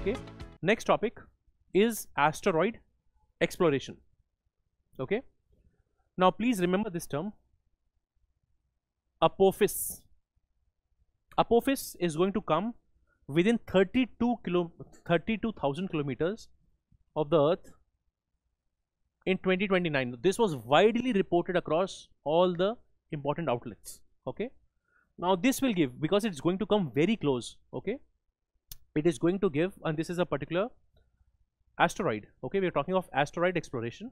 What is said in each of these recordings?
okay? Next topic is asteroid exploration okay? Now please remember this term apophis. Apophis is going to come within 32 kilo 32000 kilometers of the earth in 2029 this was widely reported across all the important outlets okay? Now this will give because it's going to come very close okay it is going to give and this is a particular asteroid. Okay we're talking of asteroid exploration.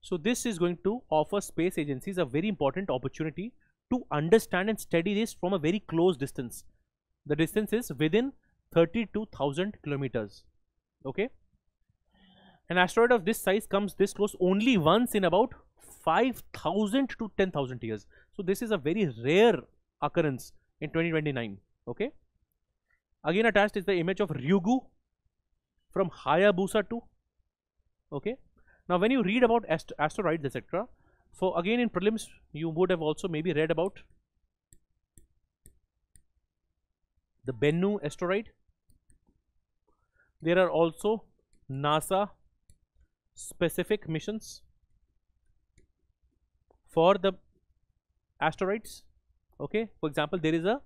So this is going to offer space agencies a very important opportunity to understand and study this from a very close distance. The distance is within 32000 kilometers. Okay? An asteroid of this size comes this close only once in about 5000 to 10000 years. So this is a very rare occurrence in 2029 okay again attached is the image of ryugu from hayabusa 2 okay. Now when you read about ast asteroids etc so again in prelims you would have also maybe read about the bennu asteroid. There are also nasa specific missions for the asteroids. Okay. For example there is a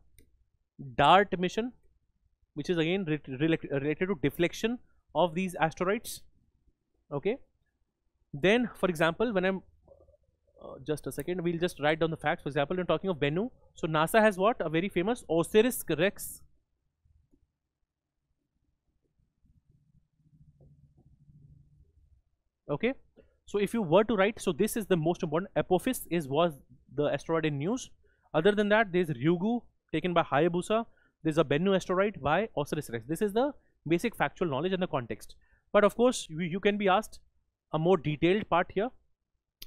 dart mission which is again re related to deflection of these asteroids. Okay. Then for example when i'm uh, just a second we'll just write down the facts. For example when talking of bennu. So nasa has what? A very famous osiris rex. Okay. So if you were to write so this is the most important apophis is was the asteroid in news. Other than that there's ryugu taken by hayabusa there's a bennu asteroid by osiris rex. This is the basic factual knowledge and the context. But of course you, you can be asked a more detailed part here.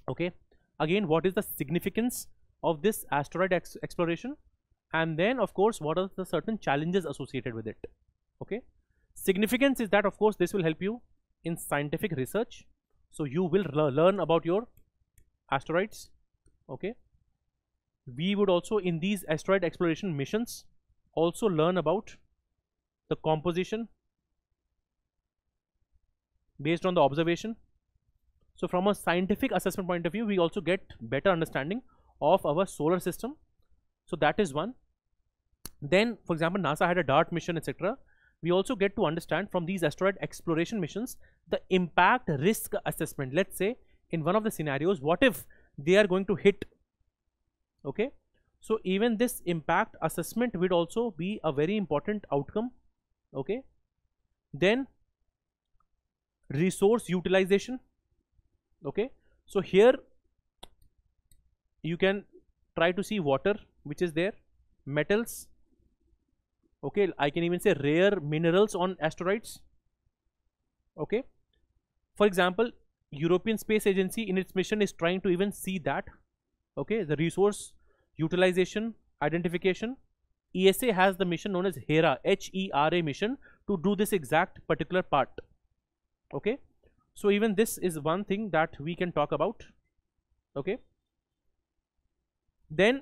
Okay. Again what is the significance of this asteroid ex exploration? And then of course what are the certain challenges associated with it? Okay. Significance is that of course this will help you in scientific research. So you will learn about your asteroids. Okay. We would also in these asteroid exploration missions also learn about the composition based on the observation. So from a scientific assessment point of view we also get better understanding of our solar system. So that is one. Then for example nasa had a dart mission etc we also get to understand from these asteroid exploration missions the impact risk assessment. Let's say in one of the scenarios what if they are going to hit okay so even this impact assessment would also be a very important outcome okay? Then resource utilization okay? So here you can try to see water which is there metals okay? I can even say rare minerals on asteroids okay? For example european space agency in its mission is trying to even see that okay? The resource utilization identification. Esa has the mission known as hera h-e-r-a mission to do this exact particular part. Okay? So even this is one thing that we can talk about. Okay? Then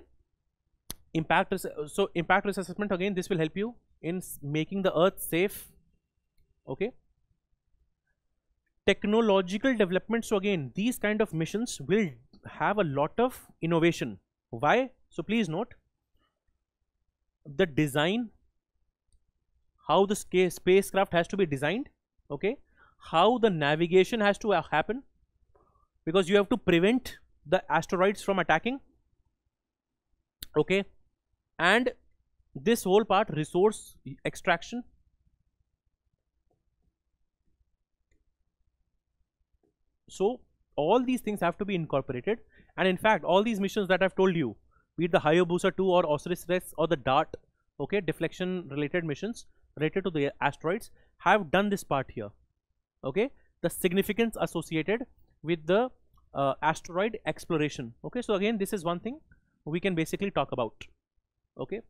impact so impact risk assessment again this will help you in making the earth safe. Okay? Technological development. So again these kind of missions will have a lot of innovation why? So please note the design how the spacecraft has to be designed okay? How the navigation has to happen because you have to prevent the asteroids from attacking okay? And this whole part resource extraction so all these things have to be incorporated. And in fact all these missions that i've told you be it the hayabusa 2 or osiris rex or the dart okay deflection related missions related to the asteroids have done this part here okay? The significance associated with the uh, asteroid exploration okay? So again this is one thing we can basically talk about okay?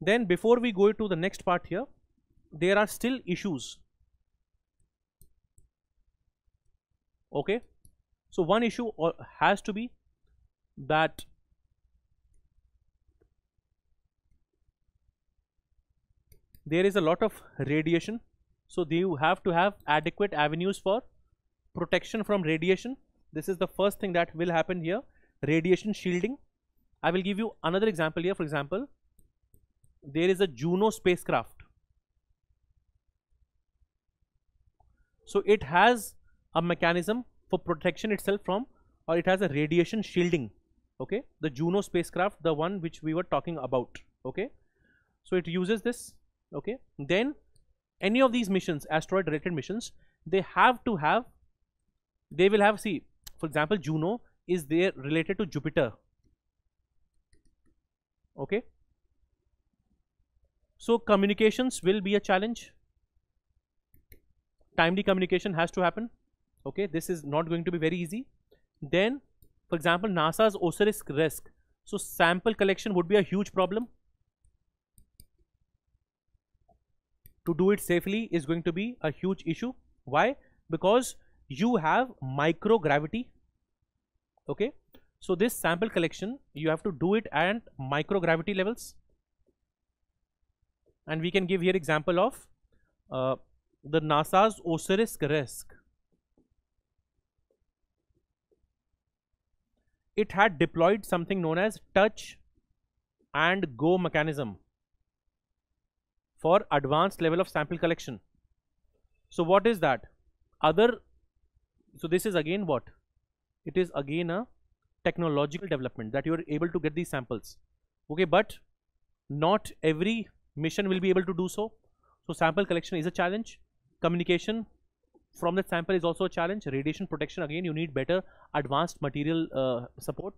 Then before we go to the next part here there are still issues okay? So one issue has to be that there is a lot of radiation. So you have to have adequate avenues for protection from radiation. This is the first thing that will happen here. Radiation shielding. I will give you another example here. For example there is a juno spacecraft. So it has a mechanism for protection itself from or it has a radiation shielding okay? The juno spacecraft the one which we were talking about okay? So it uses this okay? Then any of these missions asteroid related missions they have to have they will have see for example juno is there related to jupiter okay? So communications will be a challenge. Timely communication has to happen okay this is not going to be very easy. Then for example nasa's osiris rex. So sample collection would be a huge problem. To do it safely is going to be a huge issue. Why? Because you have microgravity okay? So this sample collection you have to do it at microgravity levels. And we can give here example of uh, the NASA's OSIRIS-REx. It had deployed something known as touch and go mechanism for advanced level of sample collection. So what is that? Other, so this is again what? It is again a technological development that you are able to get these samples. Okay, but not every mission will be able to do so. So sample collection is a challenge. Communication from that sample is also a challenge. Radiation protection again you need better advanced material uh, support.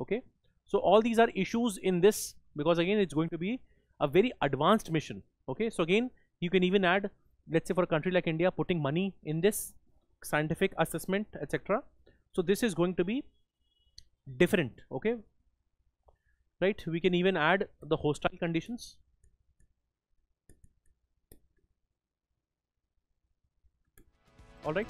Okay, so all these are issues in this because again it's going to be a very advanced mission. Okay? So again you can even add let's say for a country like india putting money in this scientific assessment etc so this is going to be different. Okay? Right? We can even add the hostile conditions all right